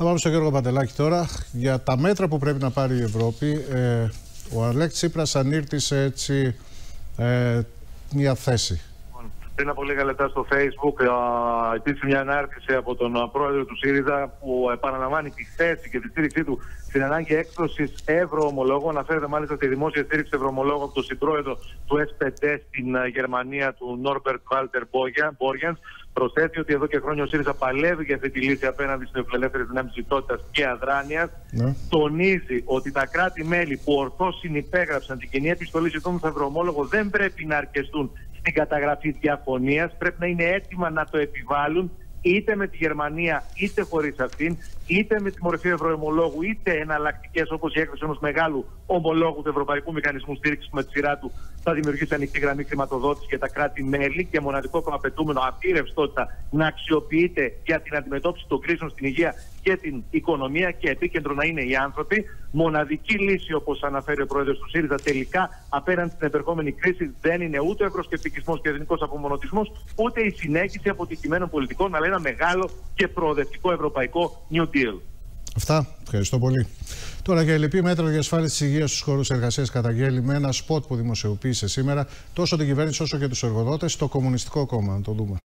Θα πάμε στον Γιώργο Παντελάκη τώρα για τα μέτρα που πρέπει να πάρει η Ευρώπη. Ε, ο Αλέκ Τσίπρας ανήρτησε έτσι ε, μια θέση. Πριν από λίγα λεπτά στο Facebook υπήρξε μια ανάρτηση από τον πρόεδρο του ΣΥΡΙΖΑ που επαναλαμβάνει τη θέση και τη στήριξή του στην ανάγκη έκδοσης ευρωομολόγων. Αναφέρεται μάλιστα στη δημόσια στήριξη ευρωομολόγων από τον συμπρόεδρο του S5 στην Γερμανία, του Νόρμπερτ Βάλτερ Μπόριαν. Προσθέτει ότι εδώ και χρόνια ο ΣΥΡΙΖΑ παλεύει για αυτή τη λύση απέναντι στην φιλελεύθερη δυνάμεις λιτότητα και αδράνειας. Ναι. Τονίζει ότι τα κράτη-μέλη που ορθώς συνυπέγραψαν την κοινή επιστολή ζητώντας ευρωομόλογο δεν πρέπει να αρκεστούν στην καταγραφή διαφωνίας. Πρέπει να είναι έτοιμα να το επιβάλλουν είτε με τη Γερμανία είτε χωρίς αυτήν, είτε με τη μορφή ευρωομολόγου, είτε εναλλακτικές όπως η έκδοση ενός μεγάλου ομολόγου του Ευρωπαϊκού Μηχανισμού Στήριξης που με τη σειρά του θα δημιουργήσει ανοιχτή γραμμή χρηματοδότησης για τα κράτη-μέλη και μοναδικό προαπαιτούμενο αυτή η ρευστότητα να αξιοποιείται για την αντιμετώπιση των κρίσεων στην υγεία και την οικονομία και επίκεντρο να είναι οι άνθρωποι. Μοναδική λύση, όπως αναφέρει ο πρόεδρος του ΣΥΡΙΖΑ, τελικά απέναντι στην επερχόμενη κρίση δεν είναι ούτε ο ευρωσκεπτικισμός και εθνικός απομονωτισμός, ούτε η συνέχιση αποτυχημένων πολιτικών, αλλά ένα μεγάλο και προοδευτικό ευρωπαϊκό New Deal. Αυτά. Ευχαριστώ πολύ. Τώρα για λυπή μέτρα διασφάλιση της υγείας στους χώρους εργασίας καταγγέλει με ένα σποτ που δημοσιοποίησε σήμερα τόσο την κυβέρνηση όσο και τους εργοδότες στο Κομμουνιστικό Κόμμα. Να το δούμε.